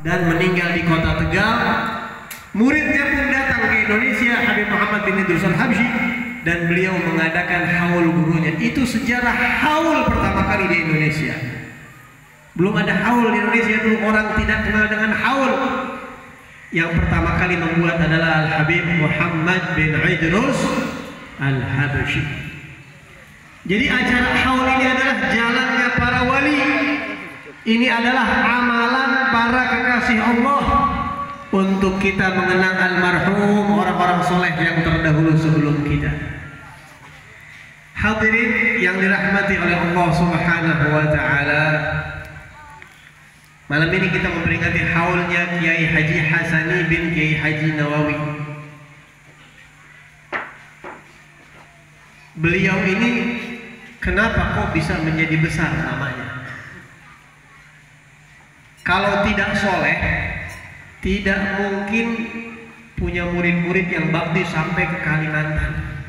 dan meninggal di kota Tegal. Muridnya pun datang ke Indonesia, Habib Muhammad bin Idrus al-Habsyi dan beliau mengadakan haul gurunya. Itu sejarah haul pertama kali di Indonesia. Belum ada haul di Indonesia itu orang tidak kenal dengan haul. Yang pertama kali membuat adalah Al-Habib Muhammad bin Idrus Al-Habsyi. Jadi acara haul ini adalah jalannya para wali. Ini adalah amalan kekasih Allah untuk kita mengenang almarhum orang-orang soleh yang terdahulu sebelum kita. Hadirin yang dirahmati oleh Allah Subhanahu wa taala. Malam ini kita memperingati haulnya Kiai Haji Hasani bin Kiai Haji Nawawi. Beliau ini kenapa kok bisa menjadi besar namanya? Kalau tidak soleh, tidak mungkin punya murid-murid yang bakti sampai ke Kalimantan.